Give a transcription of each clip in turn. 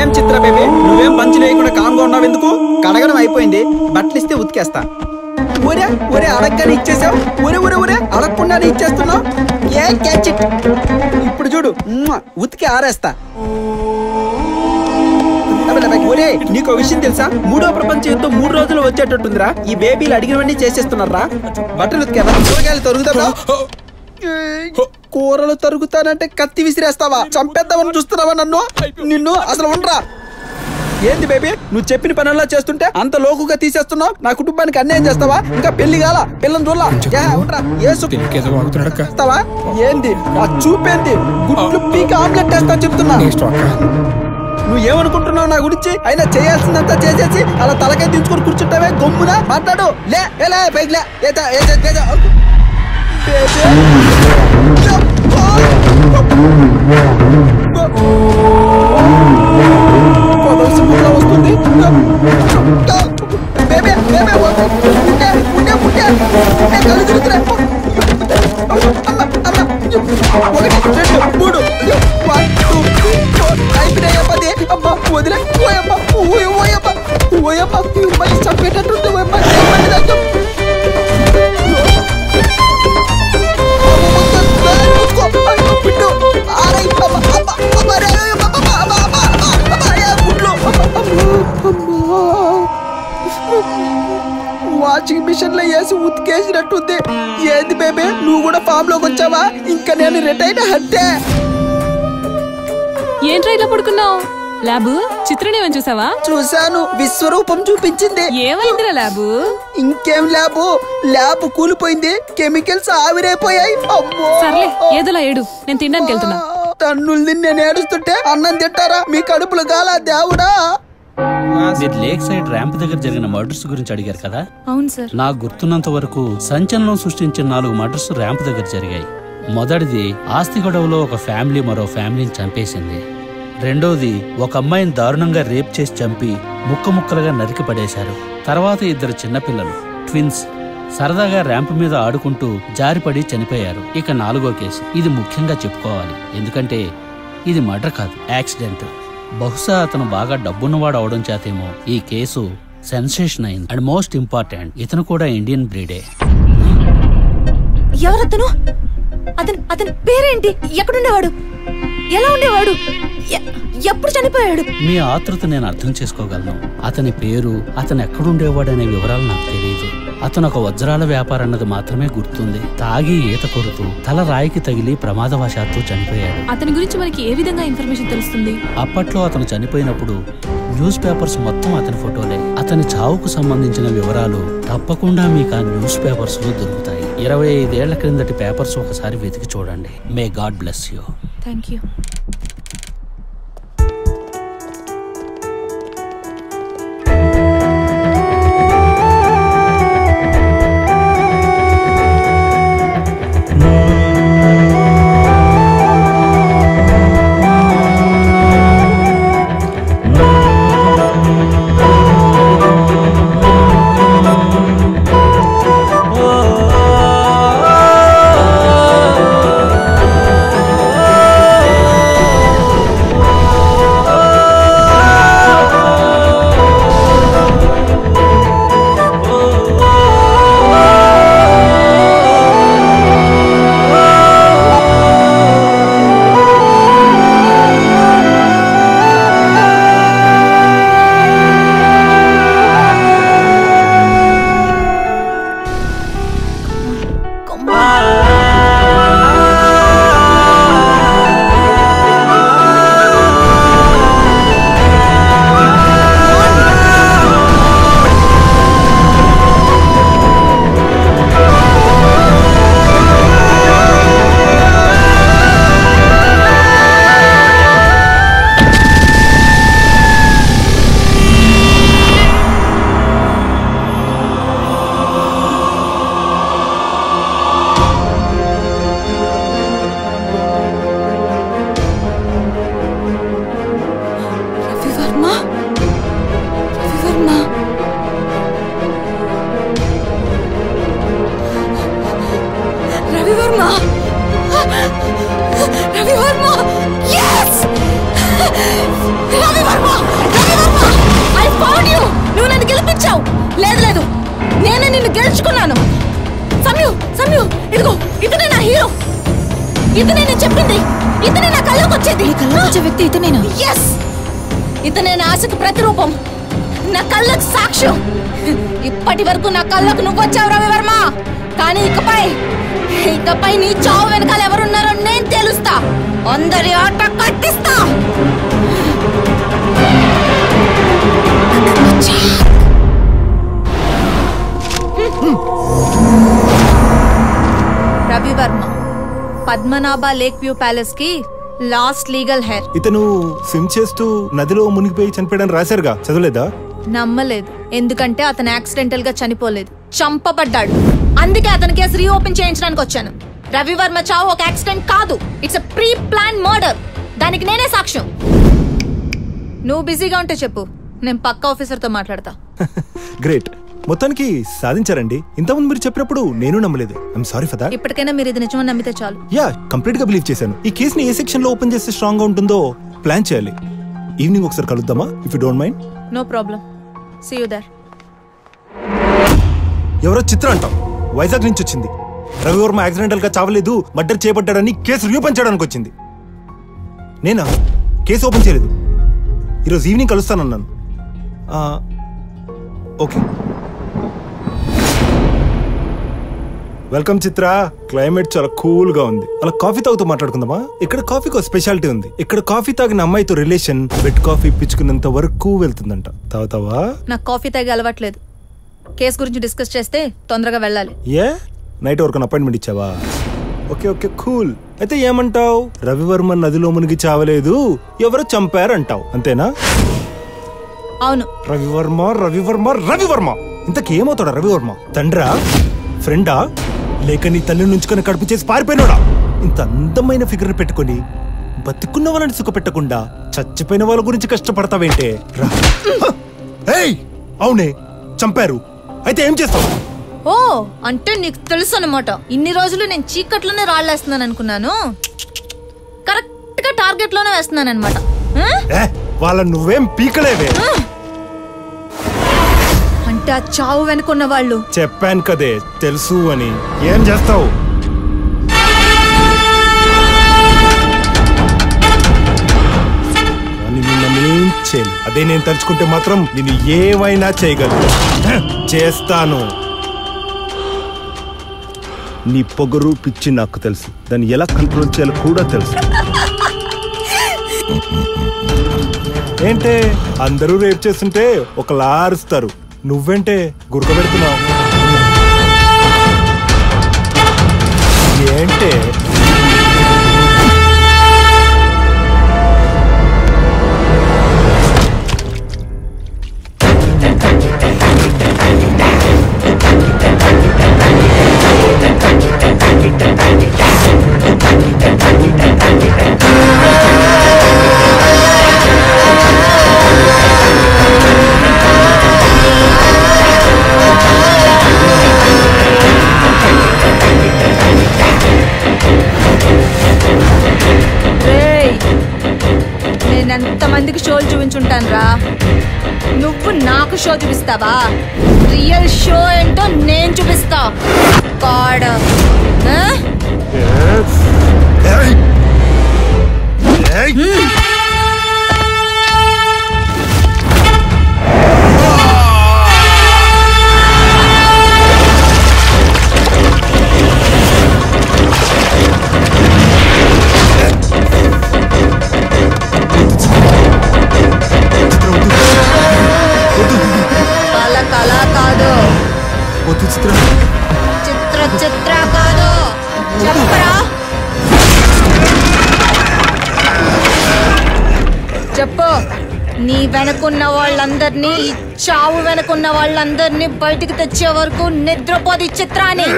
ఏం చిత్ర బేబీ? నువ్వేం పంచి లేకుండా కామ్గా ఉన్నావు ఎందుకు? కడగడం అయిపోయింది. బట్టలు ఇస్తే ఉతికేస్తా. ఒరే ఒరే అడగగానే ఇచ్చేసావు? ఒరే ఒరే ఒరే అడగకుండానే ఇచ్చేస్తున్నావు? ఏ క్యాచ్ ఇప్పుడు చూడు ఉతికి ఆరేస్తా. ఒరే నీకు ఒక విషయం తెలుసా? మూడో ప్రపంచ యుద్ధం మూడు రోజులు వచ్చేటట్టుందిరా. ఈ బేబీలు అడిగినవన్నీ చేసేస్తున్నారా బట్టలు ఉతికేవా? కూరగాయలు తరుగుతావా? కూరలు తరుగుతానంటే కత్తి విసిరేస్తావా? చంపేద్దామని చూస్తున్నావా నన్ను? నిన్ను అసలు ఉండరా? ఏంది బేబీ నువ్వు చెప్పిన పనుల్లో చేస్తుంటే అంత లోకుగా తీసేస్తున్నావు? నా కుటుంబానికి అన్యాయం చేస్తావా? ఇంకా పెళ్ళి కాల? పిల్లని చూడాల? ఏదో? ఆ చూపేంది గుడ్లు పీకి ఆమ్లెట్ వేస్తా చెప్తున్నా. నువ్వు ఏమనుకుంటున్నావు నా గురించి? అయినా చేయాల్సిందంతా చేసేసి అలా తలకాయ దించుకొని కూర్చుంటావే? గమ్మున మాట్లాడు. లే లే పైకి లే. ఒకటి రెండు మూడు వేసి ఉతికేసినట్టుంది ఏంది బేబే? నువ్వు కూడా ఫామ్లోకి వచ్చావా? ఇంకా నేను రిటైర్ హట్టే ఏంట్రా ఇట్లా పడుకున్నావు? ల్యాబు చిత్రనేమని చూసావా? చూశాను. విశ్వరూపం చూపించింది. ఏమైందిరా ల్యాబు ఇంకేం ల్యాబు ల్యాబ్ కూలిపోయింది. కెమికల్స్ ఆవిరైపోయాయి. అమ్మో! సర్లే ఏదోలా ఏడు. నేను తినడానికి వెళ్తున్నా. తన్నులు తిని నేను ఏడుస్తుంటే అన్నం తింటారా? మీ కడుపులు గాల దేవుడా? మీరు లేక్ సైడ్ ర్యాంప్ దగ్గర జరిగిన మర్డర్స్ గురించి అడిగారు కదా? అవును సార్. నాకు గుర్తున్నంత వరకు సంచలనం సృష్టించిన నాలుగు మర్డర్స్ ర్యాంప్ దగ్గర జరిగాయి. మొదటిది ఆస్తి గొడవలో ఒక ఫ్యామిలీ మరో ఫ్యామిలీని చంపేసింది. రెండోది ఒక అమ్మాయిని దారుణంగా రేప్ చేసి చంపి ముక్క ముక్కలుగా నరికి పడేశారు. తర్వాత ఇద్దరు చిన్నపిల్లలు ట్విన్స్ సరదాగా ర్యాంప్ మీద ఆడుకుంటూ జారిపడి చనిపోయారు. ఇక నాలుగో కేసు. ఇది ముఖ్యంగా చెప్పుకోవాలి. ఎందుకంటే ఇది మర్డర్ కాదు యాక్సిడెంట్. బహుశా అతను బాగా డబ్బున్నవాడు అవడం చేతేమో ఈ కేసు సెన్సేషన్ అయింది. అండ్ మోస్ట్ ఇంపార్టెంట్ ఇతను కూడా ఇండియన్ బ్రీడే. ఎవరతను? అతను అతని పేరేంటి? ఎక్కడుండేవాడు? ఎలా ఉండేవాడు? ఎప్పుడు చనిపోయాడు? మీ ఆతృత నేను అర్థం చేసుకోగలను. అతని పేరు అతను ఎక్కడుండేవాడనే వివరాలు నాకు తెలియదు. అతను ఒక వజ్రాల వ్యాపారన్నది మాత్రమే గుర్తుంది. తాగి ఈత కొడుతూ తల రాయికి తగిలి ప్రమాదవశాత్తు చనిపోయాడు. అతని గురించి మనకి ఏ విధంగా ఇన్ఫర్మేషన్ తెలుస్తుంది? అప్పట్లో అతను చనిపోయినప్పుడు న్యూస్ పేపర్స్ మొత్తం అతని ఫోటోలే. అతని చావుకు సంబంధించిన వివరాలు తప్పకుండా మీకు ఆ న్యూస్ పేపర్స్లో దొరుకుతాయి. ఇరవై ఐదేళ్ళ క్రిందటి పేపర్స్ ఒకసారి వెతికి చూడండి. May God bless you. Thank you Ravi Varma yes! Ravi Varma Ravi Varma I found you నువ్వు నన్ను గెలిపించావు! లేదు లేదు. నేనే నిన్ను గెలుచుకున్నాను. సమయు సమయు. ఇదిగో ఇతనే నా హీరో. ఇతనే నేను చెప్పింది. ఇతనే నా కళ్ళకు వచ్చేది. కళ్ళకు వచ్చే వ్యక్తి ఇతనేనా? ఎస్ ఇతనే నా ఆశకు ప్రతిరూపం. నా కళ్ళకు సాక్ష్యం. ఇప్పటి వరకు నా కళ్ళకు నువ్వు వచ్చావు రవి వర్మ కానీ ఇకపై ఇకపై నీ చావు వెనకాల ఎవరున్నారో నేను తెలుస్తా. అందరి ఆట కట్టిస్తా. రవి వర్మ పద్మనాభ లేక్ వ్యూ ప్యాలెస్కి లాస్ట్ లీగల్ హెయిర్. ఇతను స్విమ్ చేస్తూ నదిలో మునిగిపోయి చనిపోయాడని రాశారుగా? చదవలేదా? నమ్మలేదు. ఎందుకంటే అతను యాక్సిడెంటల్గా చనిపోలేదు. చంపబడ్డాడు. అందుకే అతని కేసు రీఓపెన్ చేయించడానికి వచ్చాను. రవివర్మ చావు ఒక యాక్సిడెంట్ కాదు. ఇట్స్ ప్రీ ప్లాన్ మర్డర్ దానికి నేనే సాక్ష్యం నువ్వు బిజీగా ఉంటే చెప్పు. నేను పక్క ఆఫీసర్తో మాట్లాడతా. గ్రేట్ మొత్తానికి సాధించారండి. ఇంతకుముందు మీరు చెప్పినప్పుడు నేను నమ్మలేదు. ఐఎమ్ సారీ ఫర్ దాట్ ఇప్పటికైనా మీరు ఇది నిజమని నమ్మితే చాలు. యా కంప్లీట్గా బిలీవ్ చేశాను. ఈ కేసుని ఏ సెక్షన్లో ఓపెన్ చేస్తే స్ట్రాంగ్గా ఉంటుందో ప్లాన్ చేయాలి. ఈవినింగ్ ఒకసారి కలుద్దామా if you don't mind no problem see you there ఎవరో చిత్ర అంటాం. వైజాగ్ నుంచి వచ్చింది. రవివర్మ యాక్సిడెంటల్గా చావలేదు మర్డర్ చేయబడ్డాడని కేసు రీఓపెన్ చేయడానికి వచ్చింది నేనా? కేసు ఓపెన్ చేయలేదు. ఈరోజు ఈవినింగ్ కలుస్తానన్నాను. ఓకే. వెల్కమ్ చిత్ర. క్లైమేట్ చాలా కూల్గా ఉంది. అలా కాఫీ తాగుతూ మాట్లాడుకుందామా? ఇక్కడ కాఫీకి ఒక స్పెషాలిటీ ఉంది. ఇక్కడ కాఫీ తాగిన అమ్మాయితో రిలేషన్ బెడ్ కాఫీ పిచ్చుకున్నంత వరకు వెళ్తుందంట. తాగుతావా? నాకు కాఫీ తాగి అలవాట్లేదు. కేసు గురించి డిస్కస్ చేస్తే తొందరగా వెళ్ళాలి. ఏ? నైట్ వరకు అపాయింట్మెంట్ ఇచ్చావా? Okay okay cool. అయితే ఏమంటావు? రవివర్మ నదిలో మునిగి చావలేదు. ఎవరు చంపారంటావు? అంతేనా? అవును. రవివర్మ రవివర్మ రవివర్మ! ఇంతకేమవుతాడా రవివర్మ? తండ్రా? ఫ్రెండా? లేక నీ తల్లి నుంచుకొని కడుపు చేసి పారిపోయినాడా? ఇంత అందమైన ఫిగర్ పెట్టుకొని బతికున్న వాళ్ళని సుఖపెట్టకుండా చచ్చిపోయిన వాళ్ళ గురించి కష్టపడతావేంటే? రా. అవునే చంపారు. అయితే ఏం చేస్తావు? ఓ అంటే నీకు తెలుసు అనమాట ఇన్ని రోజులు నేను చీకట్లోనే రాళ్ళేస్తున్నాను అనుకున్నాను. కరెక్ట్గా టార్గెట్లోనే వేస్తున్నాను అనమాట వాళ్ళ నువ్వేం పీకలేవే? అంటే ఆ చావు వెనుకున్న వాళ్ళు. చెప్పాను కదే తెలుసు అని. ఏం చేస్తావు? చేయను అదే నేను తలుచుకుంటే మాత్రం నేను ఏమైనా చేయగలను. చేస్తాను. నీ పొగరు పిచ్చి నాకు తెలుసు. దాన్ని ఎలా కంట్రోల్ చేయాలో కూడా తెలుసు. ఏంటే? అందరూ రేపు చేస్తుంటే ఒకలా అరుస్తారు. నువ్వేంటే? గురక చూపిస్తావా? రియల్ షో ఏంటో నేను చూపిస్తా. గాడ్ వద్దు చిత్ర చిత్ర చిత్ర కాదు. చెప్పరా? చెప్పు. నీ వెనకున్న వాళ్ళందరినీ ఈ చావు వెనకున్న వాళ్ళందరినీ బయటికి తెచ్చే వరకు నిద్రపోది చిత్రాన్ని.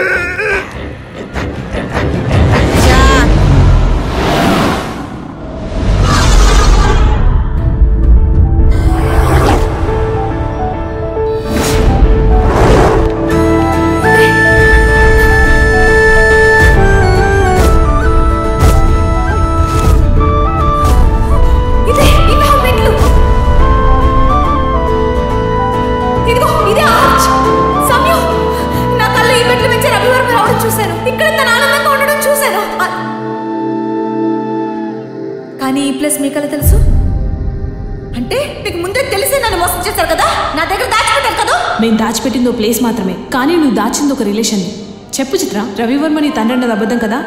తను ఆనందంగా ఉండడం చూశాను కానీ ఈ ప్లేస్ మీకలా తెలుసు? అంటే మీకు ముందే తెలిసే నన్ను మోసం చేశారు కదా? నా దగ్గర దాచిపెట్టారు కదా? మేము ఓ ప్లేస్ మాత్రమే. కానీ నువ్వు దాచింది ఒక రిలేషన్. చెప్పు చిత్ర రవివర్మ నీ తండ్రి అన్నది అబద్ధం కదా?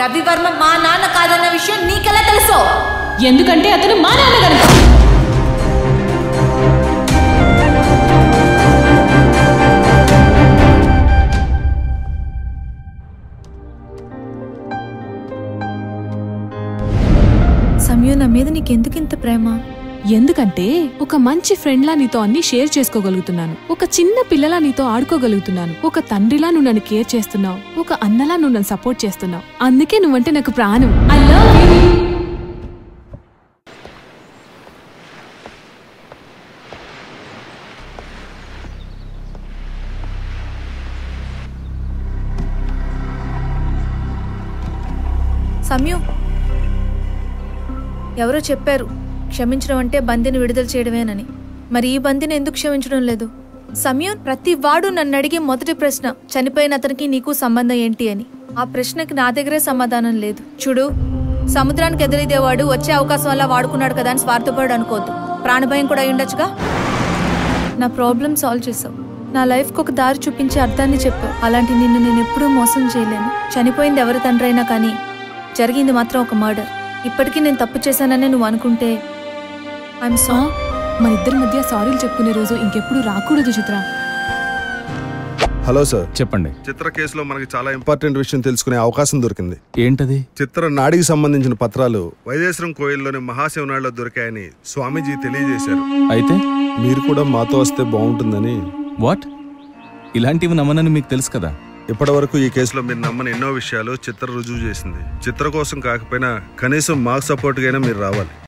రవివర్మ మా నాన్న కాదన్న విషయం నీకెలా తెలుసు? ఎందుకంటే అతను మా నాన్న కనుక. నీకెందుకు ఇంత ప్రేమ? ఎందుకంటే ఒక మంచి ఫ్రెండ్లా నీతో అన్ని షేర్ చేసుకోగలుగుతున్నాను. ఒక చిన్న పిల్లలా నీతో ఆడుకోగలుగుతున్నాను. ఒక తండ్రిలా నువ్వు నన్ను కేర్ చేస్తున్నావు. ఒక అన్నలా నువ్వు నన్ను సపోర్ట్ చేస్తున్నావు. అందుకే నువ్వంటే నాకు ప్రాణం. ఐ లవ్ యూ ఎవరో చెప్పారు క్షమించడం అంటే బందిని విడుదల చేయడమేనని. మరి ఈ బందిని ఎందుకు క్షమించడం లేదు? సమయం ప్రతి వాడు నన్ను అడిగే మొదటి ప్రశ్న చనిపోయిన అతనికి నీకు సంబంధం ఏంటి అని. ఆ ప్రశ్నకి నా దగ్గరే సమాధానం లేదు. చూడు సముద్రానికి ఎదురైదేవాడు వచ్చే అవకాశం అలా వాడుకున్నాడు కదా అని స్వార్థపడు అనుకోవద్దు. ప్రాణభయం కూడా అయ్యుండొచ్చుగా ఉండొచ్చుగా? నా ప్రాబ్లం సాల్వ్ చేసావు నా లైఫ్కి ఒక దారి చూపించే అర్థాన్ని చెప్పావు. అలాంటి నిన్ను నేను ఎప్పుడూ మోసం చేయలేను. చనిపోయింది ఎవరి తండ్రైనా కానీ జరిగింది మాత్రం ఒక మర్డర్. ఇప్పటికీ నేను తప్పు చేశానని నువ్వు అనుకుంటే ఐఎమ్ సో మన ఇద్దరి మధ్య సారీలు చెప్పుకునే రోజు ఇంకెప్పుడు రాకూడదు చిత్ర. Hello sir. చెప్పండి. చిత్ర కేసులో మనకి చాలా ఇంపార్టెంట్ విషయం తెలుసుకునే అవకాశం దొరికింది. ఏంటది? చిత్ర నాడికి సంబంధించిన పత్రాలు వైదేశ్వరం కోయిల్లోని మహాశివనాడిలో దొరికాయని స్వామీజీ తెలియజేశారు. అయితే? మీరు కూడా మాతో వస్తే బాగుంటుందని. వాట్ ఇలాంటివి నమ్మనని మీకు తెలుసు కదా? ఇప్పటివరకు ఈ కేసులో మీరు నమ్మని ఎన్నో విషయాలు చిత్ర రుజువు చేసింది. చిత్ర కోసం కాకపోయినా కనీసం మాకు సపోర్ట్గా మీరు రావాలి.